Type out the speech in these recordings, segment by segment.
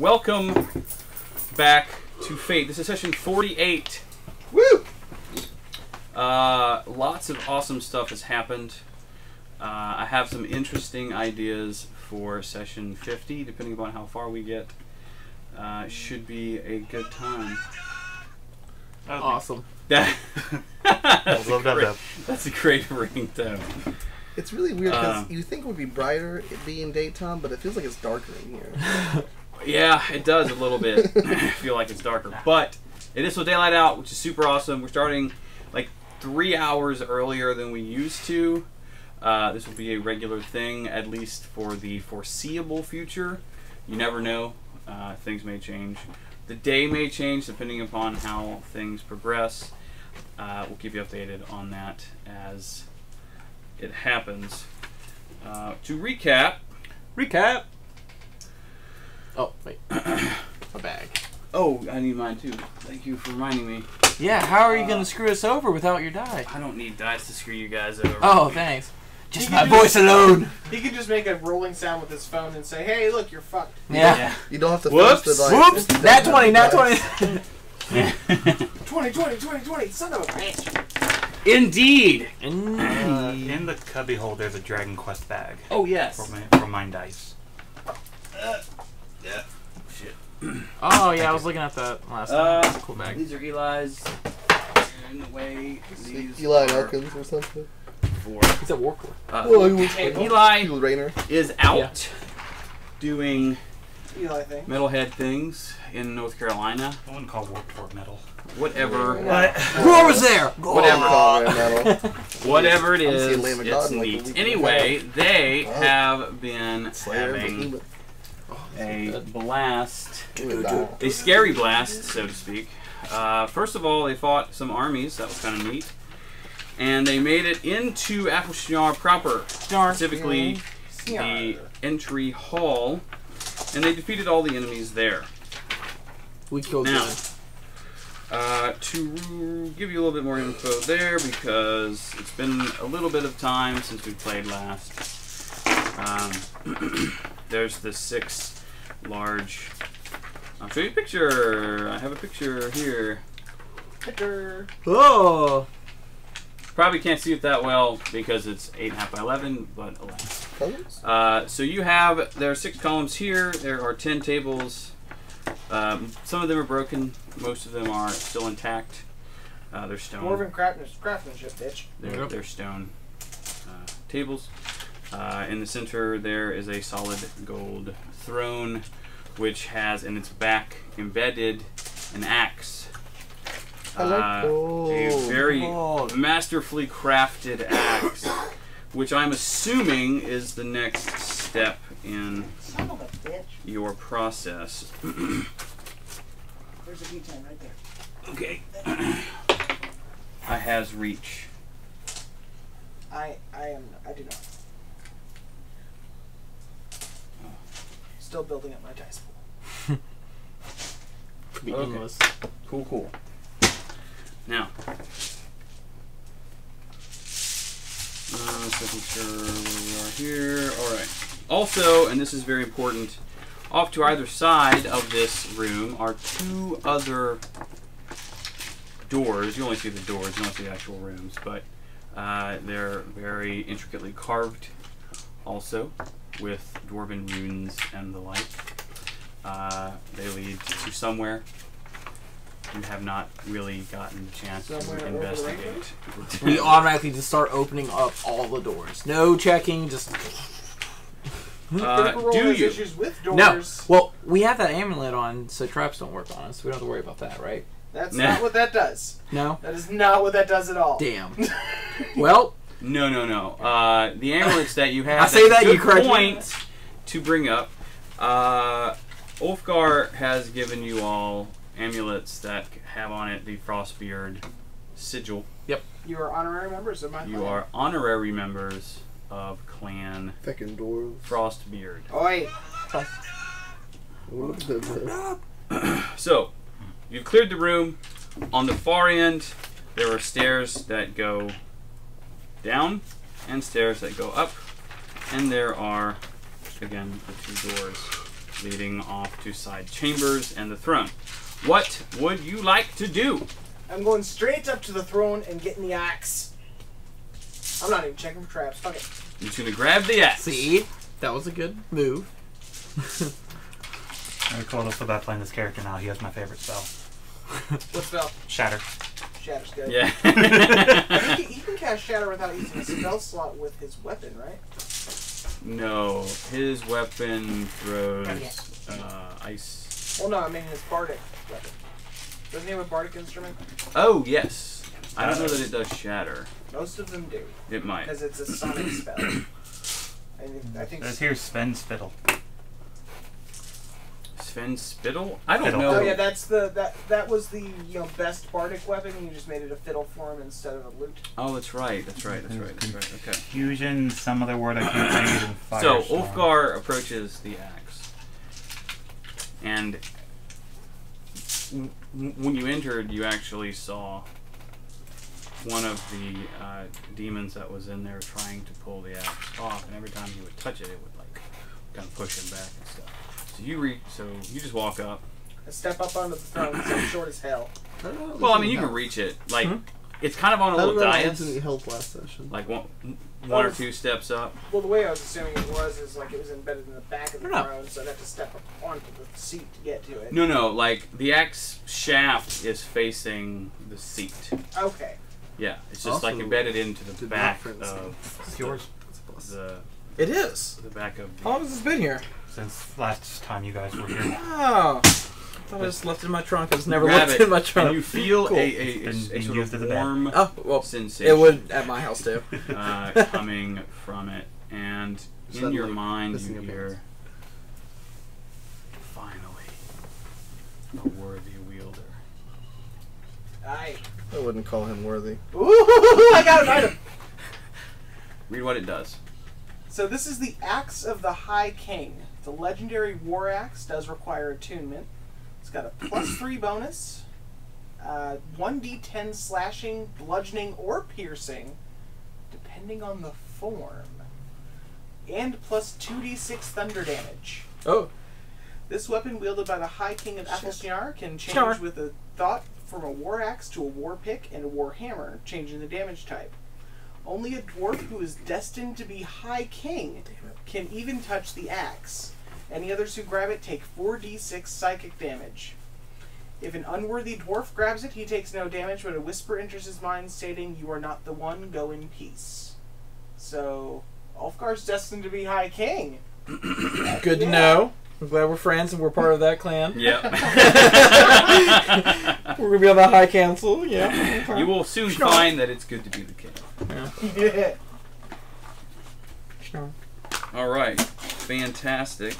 welcome back to Fate. This is session 48. Woo! Uh, lots of awesome stuff has happened. Uh, I have some interesting ideas for session 50, depending upon how far we get. Uh, should be a good time. Awesome. That, that's, a that great, dub. that's a great ringtone. It's really weird because Um, you think it would be brighter it being daytime, but it feels like it's darker in here. Yeah, it does a little bit. I feel like it's darker, but it is still daylight out, which is super awesome. We're starting like three hours earlier than we used to. Uh, this will be a regular thing, at least for the foreseeable future. You never know; uh, things may change. The day may change depending upon how things progress. Uh, we'll keep you updated on that as it happens. Uh, to recap, Recap. Oh wait, a bag. Oh, I need mine too. Thank you for reminding me. Yeah, how are you Uh, gonna screw us over without your die? I don't need dice to screw you guys over. Oh, thanks. Just You my can do- voice alone. He can just make a rolling sound with his phone and say, "Hey, look, you're fucked." Yeah. You don't have to Whoops. the dice. Whoops. Nat twenty. Nat twenty. 20, 20, 20, 20, son of a bitch. Indeed. Uh, Indeed. in the cubbyhole, there's a Dragon Quest bag Oh yes. for my for mine dice. Shit. Oh yeah, I was looking at that last Uh, time. Cool bag. These are Eli's. In the way. These Eli are Elkins or something. For, He's at Warcore. uh, Well, he was Eli He was Rainer. is out Yeah. doing Eli thing. metalhead things in North Carolina. I wouldn't call Warport metal. Whatever. Roar was there. Whatever. Oh, man, metal. Whatever it I'm seeing is, Lamb of it's God in like a neat. week and a Anyway, they have been Slayer having Behemoth. A blast Ooh, a scary blast, so to speak. Uh, first of all, they fought some armies. That was kind of neat. And they made it into Aflsnjar proper, specifically the entry hall, and they defeated all the enemies there. We killed Now, him. uh, to give you a little bit more info there, because it's been a little bit of time since we played last. Um, there's the six large. I'll show you a picture. I have a picture here. Hitter. Oh. Probably can't see it that well because it's eight and a half by eleven, but alas. Colors? Uh, so you have there are six columns here. There are ten tables. Um, some of them are broken. Most of them are still intact. Uh, they're stone. Dwarven craftsmanship, craftsmanship, bitch. They're, Yep. they're stone uh, tables. Uh, in the center, there is a solid gold throne, which has in its back embedded an axe. I like Uh, a very Gold. masterfully crafted axe, which I'm assuming is the next step in Son of a bitch. your process. There's a D10 right there. Okay. I has reach. I, I am, I do not. Still building up my dice pool. Could be Okay. endless. Cool, cool. Now, uh, let's making sure we are here. All right. Also, and this is very important, off to either side of this room are two other doors. You only see the doors, you don't see the actual rooms, but uh, they're very intricately carved, also with dwarven runes and the like. Uh, they lead to somewhere. You have not really gotten the chance Somewhere to investigate. We automatically just start opening up all the doors. No checking, just Uh, do you? issues with no. Well, we have that amulet on, so traps don't work on us. We don't have to worry about that, right? That's Nah. not what that does. No. That is not what that does at all. Damn. Well, No, no, no. Uh, the amulets that you have. I say that's that, you good correct me. point to bring up. Uh, Ulfgar has given you all amulets that have on it the Frostbeard sigil. Yep. You are honorary members of my You clan. are honorary members of Clan Fucking dwarves. Frostbeard. Oi. Look at them. So, you've cleared the room. On the far end, there are stairs that go down and stairs that go up. And there are, again, the two doors leading off to side chambers and the throne. What would you like to do? I'm going straight up to the throne and getting the axe. I'm not even checking for traps. Fuck it. You're just gonna grab the axe. See, that was a good move. Very cool. That's about playing this character now. He has my favorite spell. What spell? Shatter. Shatter's good. Yeah. He, he can cast Shatter without using a spell slot with his weapon, right? no, his weapon throws uh, ice. Well, no, I mean his bardic weapon. Doesn't he have a bardic instrument? Oh yes. I don't know that it does shatter. Most of them do, It might. because it's a sonic spell. And I think. There's here Sven's fiddle. Sven Spittle? I don't Fiddle. know. Oh yeah, that's the that that was the you know best bardic weapon. You just made it a fiddle form instead of a lute. Oh, that's right. That's right. That's right. That's right. Okay. Fusion, some other word I can't read, and fire. So Ulfgar approaches the axe, and w- w- when you entered, you actually saw one of the uh, demons that was in there trying to pull the axe off, and every time he would touch it, it would like kind of push him back and stuff. So you reach. so you just walk up. I step up onto the throne, because I'm short as hell. Well, I mean, you can reach it. Like hmm? it's kind of on a How little did I dais, any help last session? like one one or two steps up. Well, the way I was assuming it was is like it was embedded in the back of the No. throne, so I'd have to step up onto the seat to get to it. No, no, like the axe shaft is facing the seat. Okay. Yeah, it's just like Also, embedded into the did not back print the of It's yours. That's a plus. the It is. the back of the. How long has this been here? Since last time you guys were here. Oh. I thought I just left it in my trunk. I just never Grab left it, it in my and trunk. you feel Cool. a, a, a, It's been a sort of as a bed. warm Oh, well, sensation it would at my house too. uh, coming from it, and in your mind you a hear, finally, a worthy wielder. I. I wouldn't call him worthy. Ooh, I got an item. Read what it does. So this is the Axe of the High King. The legendary war axe does require attunement. It's got a plus three bonus, uh, one d10 slashing, bludgeoning, or piercing, depending on the form, and plus two d6 thunder damage. Oh. This weapon wielded by the High King of Aflsnjar can change with a thought from a war axe to a war pick and a war hammer, changing the damage type. Only a dwarf who is destined to be High King can even touch the axe. Any others who grab it take 4d6 psychic damage. If an unworthy dwarf grabs it, he takes no damage, but a whisper enters his mind stating, You are not the one, go in peace. So, Ulfgar's destined to be High King. Good to know. I'm glad we're friends and we're part of that clan. Yep. We're gonna be on the high council. Yeah. you will soon Sure. find that it's good to be the king. Yeah. Sure. All right, fantastic.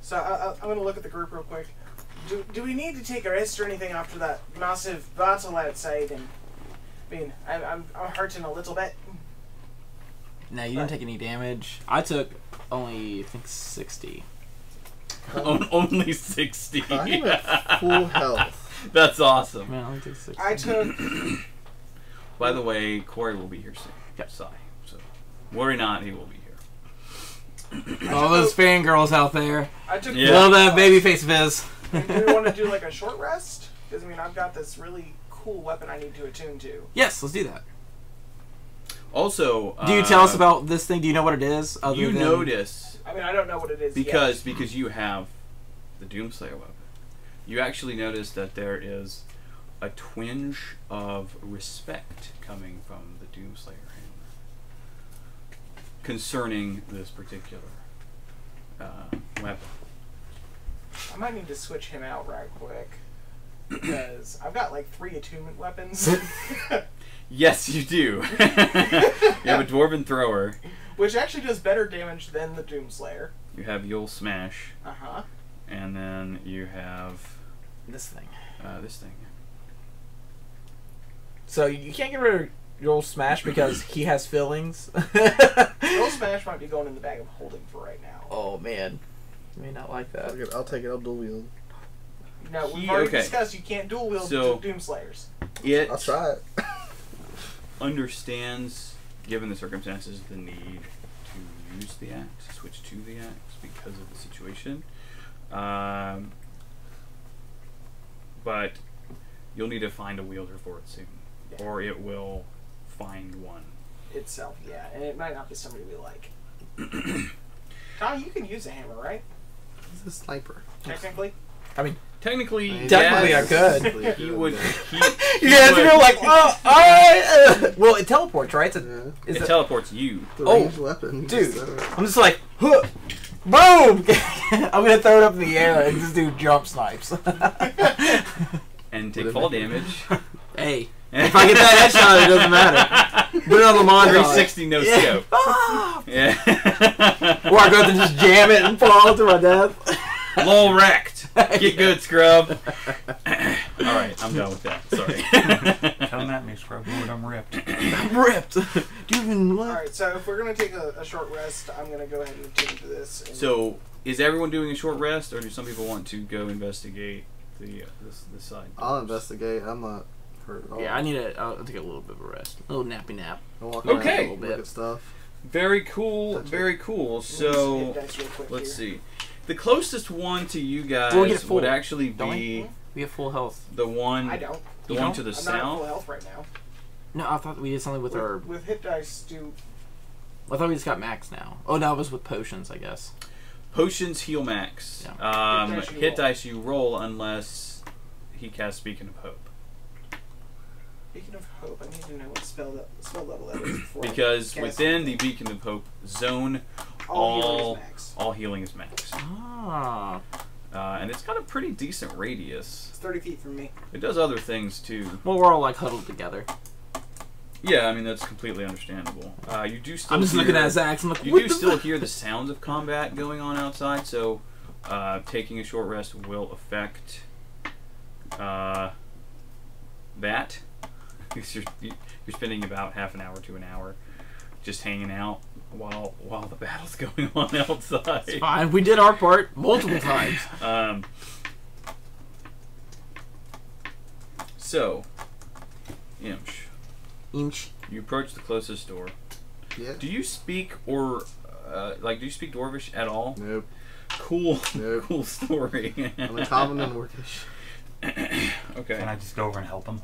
So I, I, I'm going to look at the group real quick. Do, do we need to take a rest or anything after that massive battle outside? And I mean, I, I'm I'm hurting a little bit. No, you didn't take any damage. I took only I think sixty. On- Only sixty. I'm at full health. That's awesome. Man, I only took sixty. I took By the way, Corey will be here soon. Yep. Sai. So worry not, he will be here. All those fangirls out there. I took. Yeah. Love that baby face viz. And do we want to do like a short rest? Because I mean, I've got this really cool weapon I need to attune to. yes, let's do that. Also, Do you tell us uh, about this thing? Do you know what it is? Other You than... notice I mean, I don't know what it is because because you have the Doomslayer weapon. You actually notice that there is a twinge of respect coming from the Doomslayer handler concerning this particular uh, weapon. I might need to switch him out right quick because I've got like three attunement weapons, Yes, you do. you have a dwarven thrower. which actually does better damage than the Doomslayer. You have Yule Smash, Uh huh. and then you have This thing. uh, this thing. So you can't get rid of your old smash because he has fillings. Roll Smash might be going in the bag of holding for right now. oh man, you may not like that. I'll, I'll take it. I'll dual wield. No, we've He- already okay. discussed you can't dual wield So- Doomslayers. It I'll try it. understands, given the circumstances, the need to use the axe, switch to the axe because of the situation. Um, but you'll need to find a wielder for it soon, Yeah. Or it will find one. Itself, yeah, and it might not be somebody we like. Tom, ah, you can use a hammer, right? He's a sniper. Technically. Technically, I mean, Technically, yes, I could. technically I He would. yeah. He, You guys are like, oh, all right. well, it teleports, right? It's a, Yeah. is it it, teleports you. The Oh, weapon. dude. just. I'm just like, huh, boom. I'm gonna throw it up in the air and just do jump snipes. and take Whatever. fall damage. hey, if I get that headshot, it doesn't matter. Put it on the montage. 360 no Yeah. scope. Ah! Yeah. Or I go to just jam it and fall to my death. Lol wrecked. Get good, scrub. All right, I'm done with that. Sorry. Come at me, scrub lord. I'm ripped. I'm ripped. Do you even what? All right, so if we're gonna take a, a short rest, I'm gonna go ahead and attend to this. And so, is everyone doing a short rest, or do some people want to go investigate the uh, this, this side? I'll investigate. I'm not hurt at all. Yeah, I need a. I'll take a little bit of a rest. A little nappy nap. Walk Okay. a little bit. Look at stuff. Very cool. Touch it. Very cool. let me just So, hit dice let's here. see. The closest one to you guys We'll would actually don't we? be We have full health. the one, I don't. the You one don't? to the I'm not full south. health right now. No, I thought we did something with with, our. with hit dice, do I thought we just got max now. Oh, no, it was with potions, I guess. Potions heal max. Yeah. Um, Hit dice you hit roll. dice you roll unless he casts Beacon of Hope. Speaking of hope, I need to know what spell that spell level that is before Because cast within the. Beacon of Hope zone, all, healing is max. all healing is max. Ah. Uh, and it's got a pretty decent radius. It's thirty feet from me. It does other things too. Well, we're all like huddled together. Yeah, I mean that's completely understandable. Uh, you do still I'm just hear, looking at Zach. I'm like, You do still hear the sounds of combat going on outside, so uh, taking a short rest will affect uh, that. Because you're, you- you're spending about half an hour to an hour just hanging out while while the battle's going on outside. It's fine. We did our part multiple times. Um, so, Imsh, Inch. you approach the closest door. Yeah. Do you speak or uh, like do you speak Dwarvish at all? Nope. Cool, Nope. cool story. I'm a common and workish. okay. Can I just go over and help him?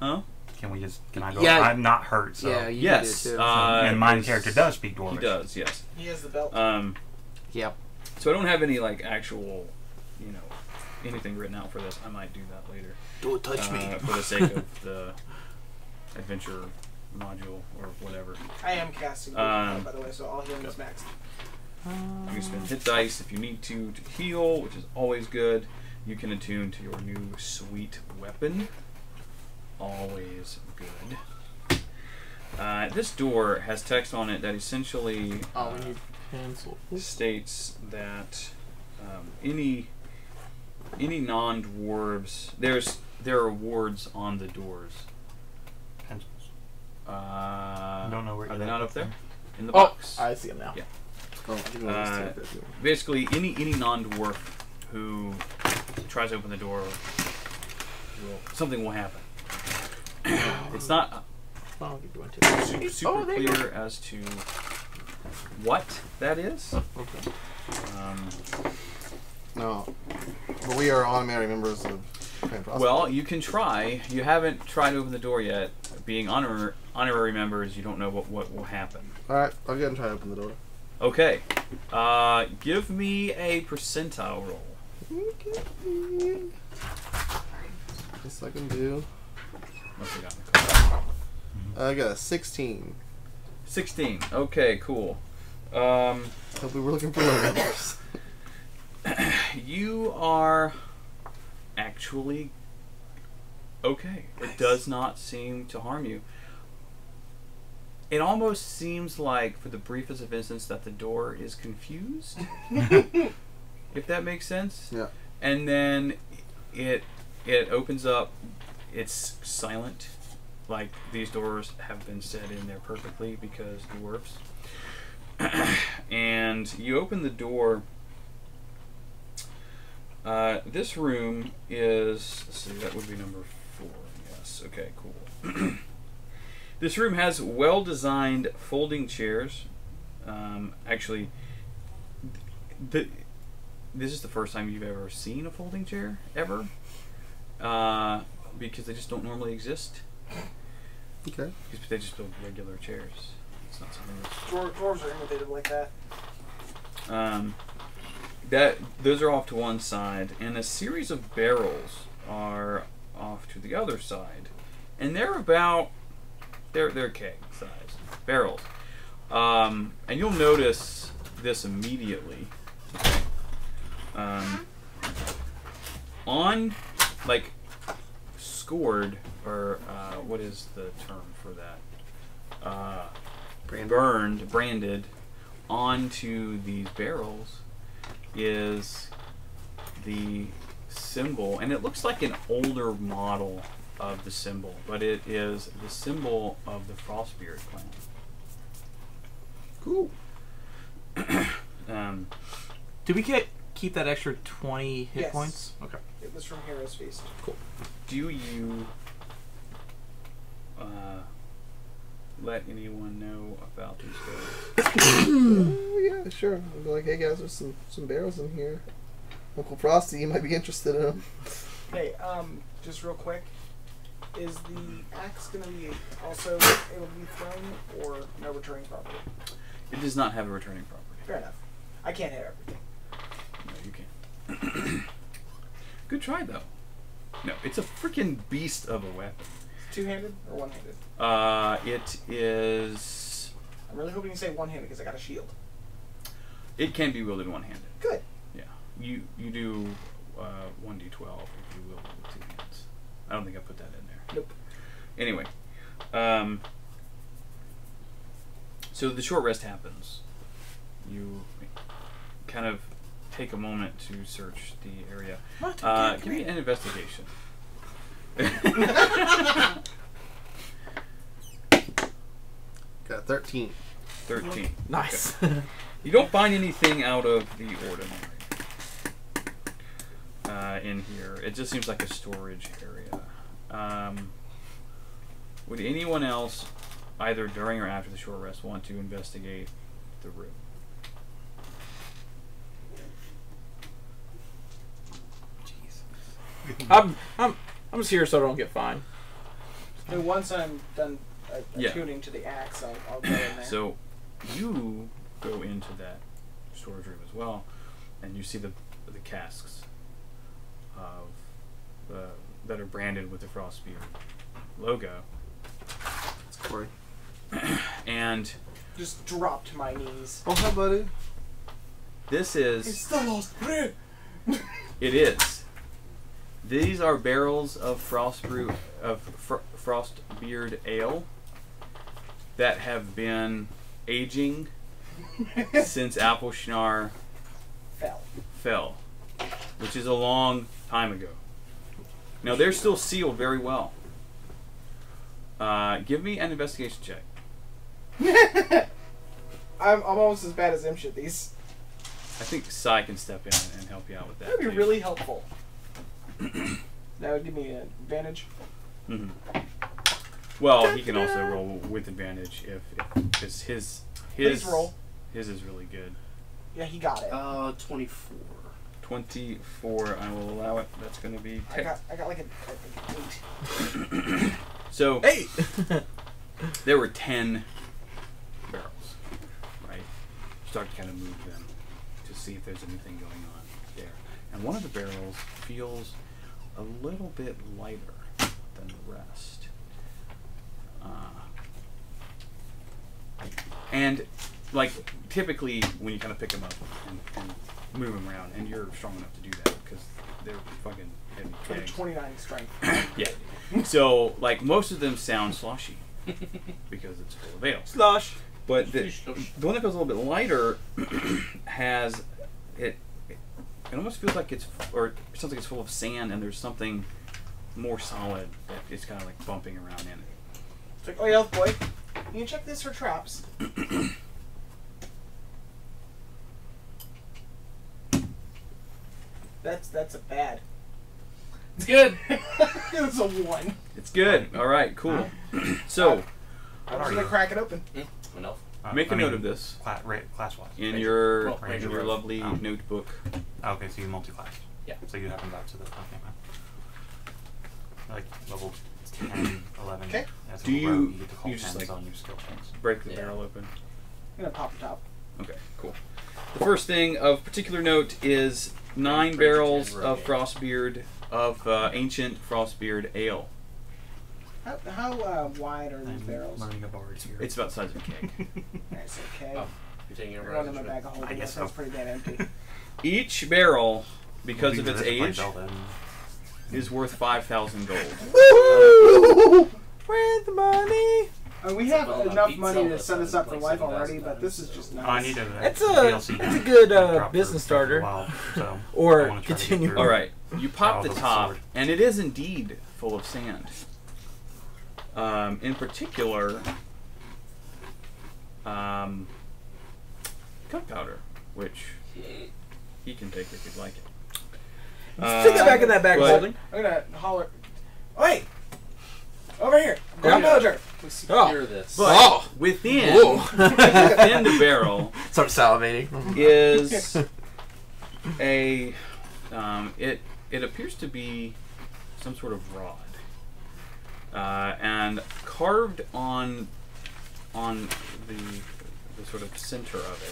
Huh? Can we just? Can I go? Yeah. I'm not hurt, so. Yeah, you Yes. did too. Uh, and my character does speak Dwarvish. He does. Yes. He has the belt. Um, yep. so I don't have any like actual, you know, anything written out for this. I might do that later. Don't touch uh, for the sake of the adventure module or whatever. I am casting, um, by the way, so all healing is maxed. You can spend hit dice if you need to to heal, which is always good. You can attune to your new sweet weapon. Always good. Uh, this door has text on it that essentially Oh, uh, we pencil. states that um, any any non dwarves there's there are wards on the doors. Pencils. Uh, I don't know where are they not up there in the Oh, box? I see them now. Yeah. Oh, I think I'll just Uh, take that, too. basically any any non-dwarf who tries to open the door will something will happen it's not Oh, I'll give you one too. su- super Oh, there you clear as to what that is Okay. um, No. But we are honorary members of well you can try you haven't tried to open the door yet being honor honorary members you don't know what, what will happen Alright, I'll go ahead and try to open the door. okay uh, give me a percentile roll Okay. Yes, I can do. Must have gotten the card. I got a 16. 16 okay cool um, Hope we were looking for numbers. You are actually okay. It does not seem to harm you. It almost seems like, for the briefest of instance, that the door is confused. if that makes sense. Yeah. And then it it opens up. It's silent. Like these doors have been set in there perfectly because dwarves. and you open the door. Uh, this room is. Let's see, that would be number four. Yes. Okay. Cool. this room has well-designed folding chairs. Um, actually, the, this is the first time you've ever seen a folding chair ever, uh, because they just don't normally exist. Okay. Because they just build regular chairs. It's not something that's Dwar- dwarves are imitated like that. Um, that those are off to one side, and a series of barrels are off to the other side, and they're about they're they're keg size barrels. Um, and you'll notice this immediately. Um, on like scored or uh, what is the term for that? Uh, burned, branded onto these barrels is the symbol, and it looks like an older model of the symbol, but it is the symbol of the Frostbeard clan. Cool. Um, Did we get keep that extra twenty hit Yes. points? Okay. It was from Heroes Feast. Cool. Do you uh, let anyone know about these barrels? Oh yeah, sure. I'll be like, hey guys, there's some some barrels in here. Uncle Frosty, you might be interested in them. Hey, um, just real quick, is the axe gonna be also able to be thrown or no returning property? It does not have a returning property. Fair enough. I can't hit everything. No, you can't. Good try though. No, it's a freaking beast of a weapon. Two-handed or one-handed? Uh, it is. I'm really hoping you say one-handed because I got a shield. It can be wielded one-handed. Good. Yeah, you you do uh, one d twelve if you will with two hands. I don't think I put that in there. Nope. Anyway, um, so the short rest happens. You kind of take a moment to search the area. Uh, give me an investigation. Got 13. Thirteen. Nice. You don't find anything out of the ordinary uh, in here. It just seems like a storage area. Um, would anyone else, either during or after the short rest, want to investigate the room? I'm I'm I'm just here so I don't get fined. And once I'm done uh, Yeah. attuning to the axe, I'll, I'll go in there. So you go into that storage room as well, and you see the the casks of the that are branded with the Frostbeard logo, It's Corey. and Just dropped my knees. Oh, hi, buddy. this is It's the lost bread. It is. These are barrels of frost brew of fr- frost beard ale that have been aging since Aflsnjar Fell. fell, which is a long time ago. Now they're still sealed very well. Uh, give me an investigation check. I'm, I'm almost as bad as him shit these. I think Sai can step in and help you out with that. That'd be too. really helpful. that would give me an advantage. Mhm. Well, he can also roll with advantage if because his his Please roll. his is really good. Yeah, he got it. Uh, 24. Twenty four. I will allow it. That's going to be I got I got like an, an eight. So Eight. there were ten barrels, right? Start to kind of move them to see if there's anything going on there. And one of the barrels feels a little bit lighter than the rest. Uh, and like typically when you kind of pick them up and, and move them around, and you're strong enough to do that because they're fucking heavy I have 29 strength. Yeah. So like most of them sound sloshy because it's full of ale. Slosh. But the, the one that goes a little bit lighter has it. It almost feels like it's or it sounds like it's full of sand, and there's something more solid that is kind of like bumping around in it. It's like, oh yeah, boy, you can check this for traps. that's that's a bad. It's good. it's a one. It's good. All right. Cool. so I'm just gonna crack it open. Hmm? Enough. Uh, Make I a mean, note of this Cla- ra- class-wise. in Ranger. your Well, in Ranger your Road. lovely Oh. notebook. Okay, so you multi-class. Yeah. So you haven't got to the okay, man. Like level 10, 11. Okay. As a Do you- rogue, you get to call you just, like- on your skill points. Break the Yeah. barrel open. I'm gonna pop the top. Okay, cool. The first thing of particular note is nine barrels of Rogue. Frostbeard of uh, ancient Frostbeard ale. How, how uh, wide are these I'm barrels? learning a bard here. It's about the size of a keg. Nice, okay. Oh, you're taking it I in my bag of holding. I That guess sounds so. pretty damn empty. Each barrel, because Moving of its to this play age, is worth five thousand gold. Woo! Where's the money? Uh, we have Well, enough money to set us up for life already, but this is just so- nice. Oh, I need a That's a DLC. that's a good uh, business stuff for a starter. while, so Or I wanna try to get continue. All right, you pop the the top, and it is indeed full of sand. Um, in particular, um, gunpowder, which he can take if he'd like it. Stick it back in that bag but- holding. I'm gonna holler. Wait! Over here! Yeah. Gunpowder! We secure this. But Oh. within within the barrel Start salivating. is a um, it it appears to be some sort of rod uh, and carved on on the the sort of center of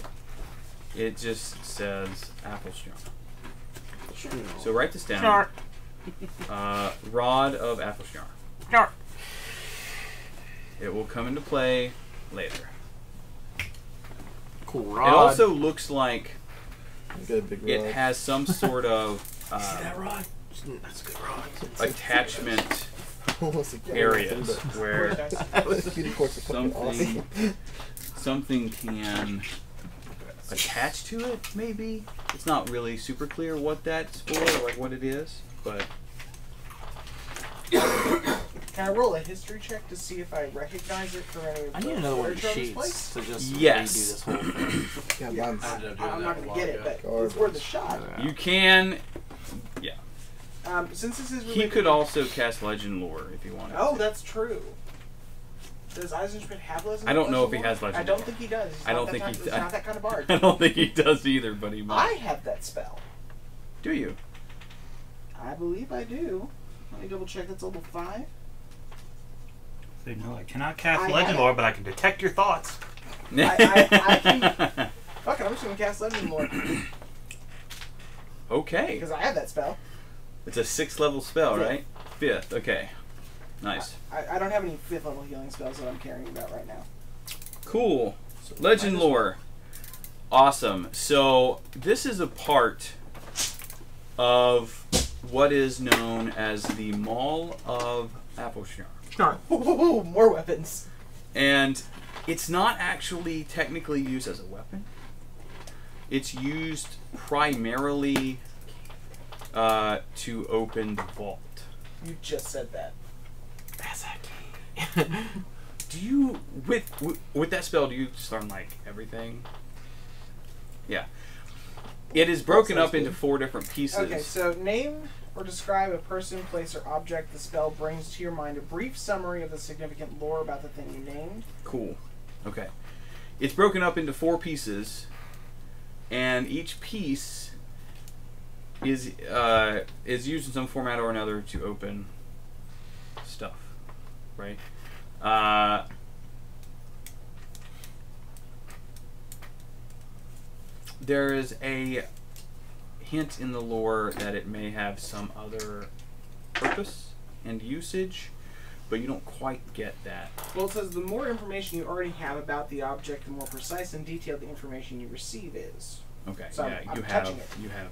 it it just says apple strong so write this down uh, rod of apple strong it will come into play later Cool rod. it also looks like Got big rod. it has some sort of See that um, rod? That's a good rod. attachment Almost like areas but- where Cutie corks are fucking Something- something can attach to it maybe it's not really super clear what that's for or like what it is but Can I roll a history check to see if I recognize it for any of I the need another one of storage these on this sheets place? to just Yes. redo this whole thing. God, Yeah, I ended up doing I'm not gonna get it, ago. but it's worth a shot. you can Um, since this is he could to- also cast legend lore if he wanted Oh, to. that's true. Does Eisenschmidt have legend? I don't know if he has legend I don't think he does. He's I not don't think kind, he- He's I- not that kind of bard. I don't think he does either but he might. I have that spell. do you I believe I do. Let me double check. That's level five. They know I cannot cast I legend lore, but I can detect your thoughts. I- I can- Fuck it, I'm just gonna cast legend lore okay because I have that spell. It's a sixth level spell Fifth. right fifth okay nice I, I don't have any fifth level healing spells that I'm carrying about right now. Cool. Legend lore. Awesome. So this is a part of what is known as the Maul of Aflsnjar. Ooh, more weapons. And it's not actually technically used as a weapon. It's used primarily uh, to open the vault. You just said that. That's okay. do you with with, with that spell? Do you just learn like everything? Yeah. It is broken up into four different pieces. Okay, so name or describe a person, place, or object the spell brings to your mind. A brief summary of the significant lore about the thing you named. Cool. Okay. It's broken up into four pieces, and each piece is uh, is used in some format or another to open stuff, right? Uh, there is a hint in the lore that it may have some other purpose and usage, but you don't quite get that. Well, it says the more information you already have about the object, the more precise and detailed the information you receive is. Okay, So yeah, I'm you have you have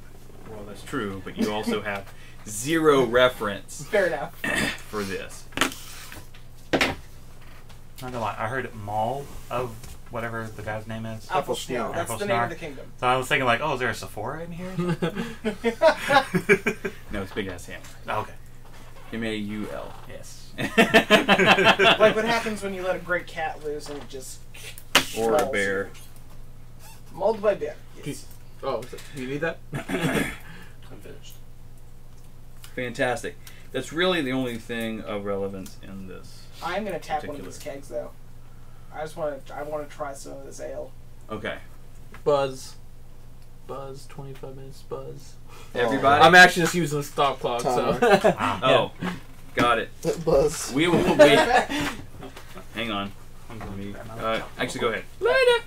well that's true, but you also have zero reference Fair enough. for this. Not gonna lie, I heard Mall of whatever the guy's name is. Aflsnjar. That's the name of the kingdom. So I was thinking like, oh, is there a Sephora in here? No, it's big ass hammer. Oh, okay. M A U L. Yes. like what happens when you let a great cat loose and it just. Or a bear. you. Mauled by bear. Yes. Oh, do you need that? I'm finished. Fantastic. That's really the only thing of relevance in this. I'm gonna tap one of these kegs though. I just want to. I want to try some of this ale. Okay. Buzz. Buzz. Twenty five minutes. Buzz. Everybody. I'm actually just using the stop clock. So. Wow. oh, got it. Buzz. We will be. Hang on. Let me- Uh, actually, go ahead. Later.